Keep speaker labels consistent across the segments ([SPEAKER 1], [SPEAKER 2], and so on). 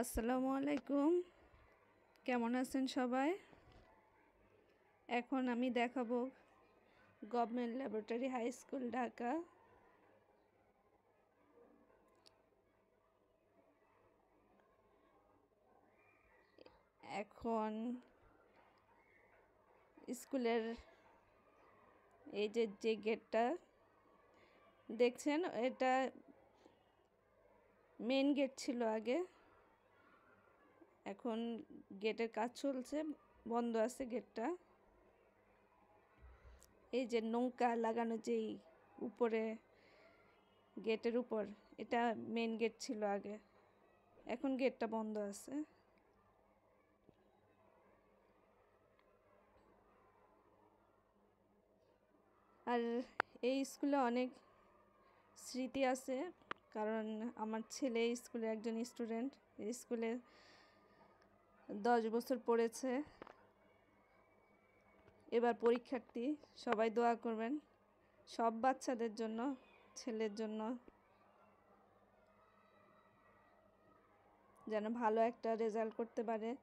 [SPEAKER 1] আসসালামু আলাইকুম। কেমন আছেন সবাই? এখন আমি দেখাবো government laboratory high school Dhaka. এখন স্কুলের এই যে যে গেটটা, দেখছেন? এটা মেন গেট ছিল আগে। এখন গেটের কাজ চলছে, বন্ধ আছে গেটটা। এই যে নৌকা লাগানো যেই উপরে, গেটের উপর, এটা মেন গেট ছিল আগে। এখন গেটটা বন্ধ আছে। আর এই স্কুলে অনেক স্মৃতি আছে, কারণ আমার ছেলে স্কুলে একজন স্টুডেন্ট। এই স্কুলে দশ বছর পড়েছে। এবার পরীক্ষার্থী, সবাই দোয়া করবেন। সব বাচ্চাদের জন্য, ছেলের জন্য। যেন ভালো একটা রেজাল্ট করতে পারে।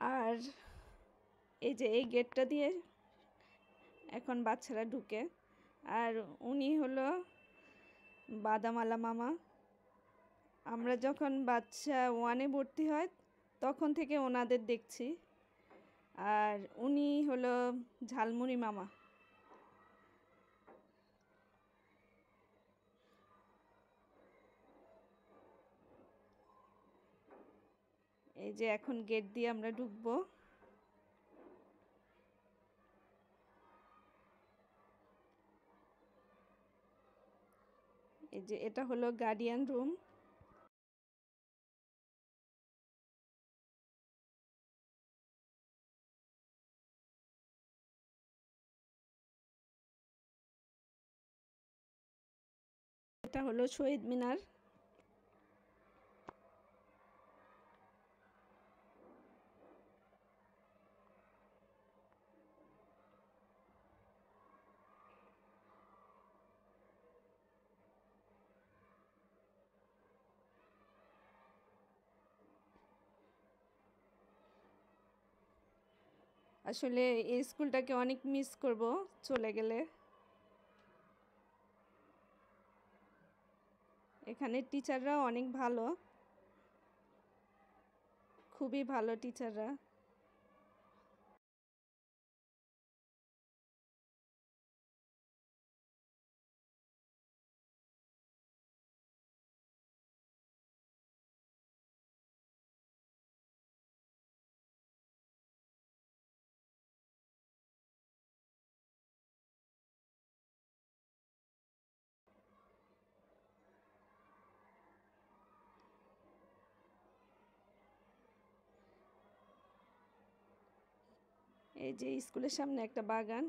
[SPEAKER 1] আর এই যে এই গেটটা দিয়ে এখন বাচ্চারা ঢুকে। আর উনি হলো বাদামালা মামা। আমরা যখন বাচ্চা ওয়ানে ভর্তি হয়, তখন থেকে ওনাদের দেখছি। আর উনি হলো ঝালমুড়ি মামা। এই যে এখন গেট দিয়ে আমরা ঢুকবো। এই যে এটা হলো গার্ডিয়ান রুম এটা হলো শহীদ মিনার। আসলে এই স্কুলটাকে অনেক মিস করব চলে গেলে। এখানে টিচাররাও অনেক ভালো। খুবই ভালো টিচাররা এই যে স্কুলের সামনে একটা বাগান